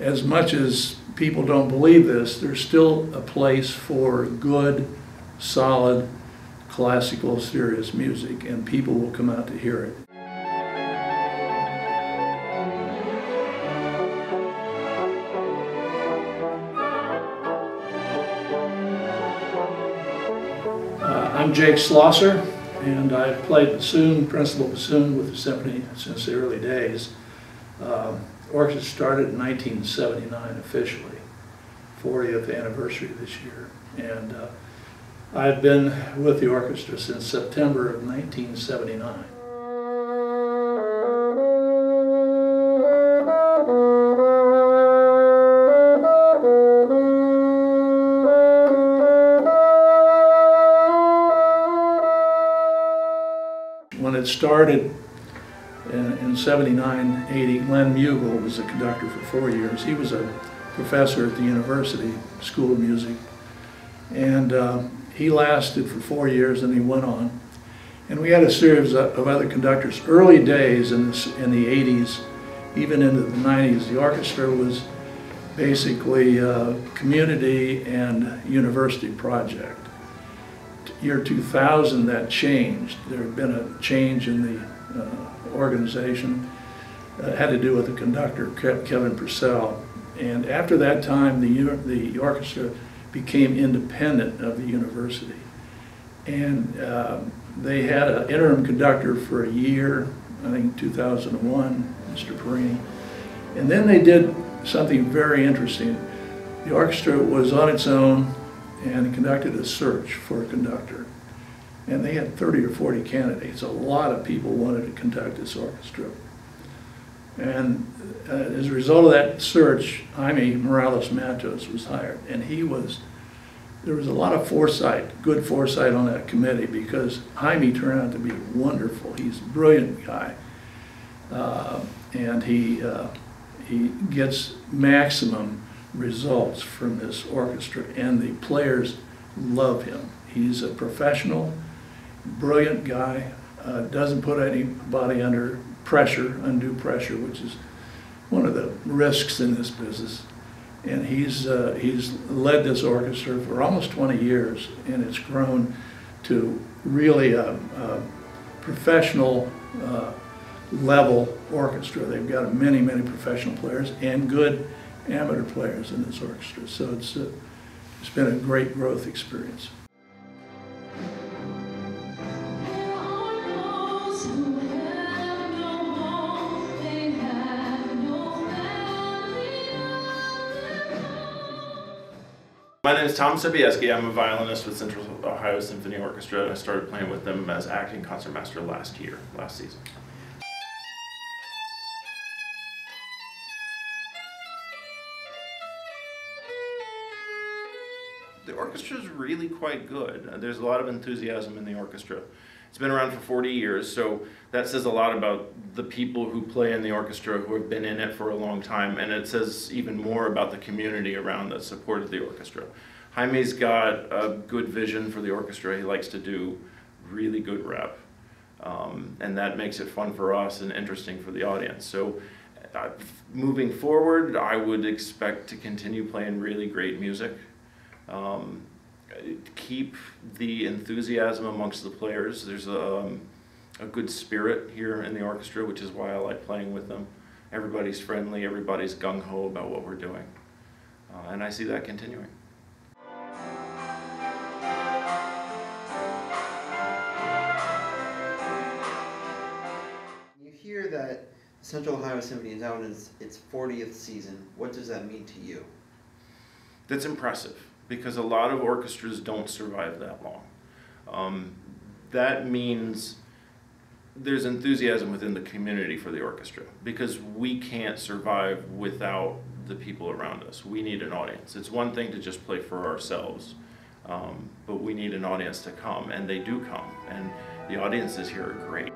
as much as people don't believe this, there's still a place for good, solid, classical, serious music, and people will come out to hear it. Uh, I'm Jake Slosser, and I've played bassoon, principal bassoon with the symphony since the early days. Um, Orchestra started in 1979 officially, 40th anniversary this year. And uh, I've been with the orchestra since September of 1979. When it started in, in 79, 80, Glenn Mughal was a conductor for four years. He was a professor at the university, School of Music. And uh, he lasted for four years and he went on. And we had a series of other conductors. Early days in, the- in the 80s, even into the 90s, the orchestra was basically a community and university project. Year 2000, that changed. There had been a change in the uh, organization. Uh, had to do with the conductor, Kevin Purcell. And after that time, the, the orchestra became independent of the university. And um, they had an interim conductor for a year, I think 2001, Mr. Perini. And then they did something very interesting. The orchestra was on its own and conducted a search for a conductor. And they had 30 or 40 candidates. A lot of people wanted to conduct this orchestra. And uh, as a result of that search, Jaime Morales Matos was hired. And he was, there was a lot of foresight, good foresight on that committee because Jaime turned out to be wonderful. He's a brilliant guy. Uh, and he, uh, he gets maximum results from this orchestra, and the players love him. He's a professional, brilliant guy, uh, doesn't put anybody under pressure, undue pressure, which is one of the risks in this business. And he's, uh, he's led this orchestra for almost 20 years, and it's grown to really a, a professional uh, level orchestra. They've got many, many professional players and good amateur players in this orchestra. So it's, uh, it's been a great growth experience. My name is Tom Sobieski. I'm a violinist with Central Ohio Symphony Orchestra, and I started playing with them as acting concertmaster last year, last season. The orchestra is really quite good. There's a lot of enthusiasm in the orchestra. It's been around for 40 years, so that says a lot about the people who play in the orchestra who have been in it for a long time, and it says even more about the community around that supported the orchestra. Jaime's got a good vision for the orchestra. He likes to do really good rep, um, and that makes it fun for us and interesting for the audience. So, uh, moving forward, I would expect to continue playing really great music. Um, keep the enthusiasm amongst the players. There's a, um, a good spirit here in the orchestra, which is why I like playing with them. Everybody's friendly, everybody's gung ho about what we're doing. Uh, and I see that continuing. You hear that Central Ohio Symphony is out in its, its 40th season. What does that mean to you? That's impressive because a lot of orchestras don't survive that long. Um, that means there's enthusiasm within the community for the orchestra because we can't survive without the people around us. We need an audience. It's one thing to just play for ourselves, um, but we need an audience to come, and they do come, and the audiences here are great.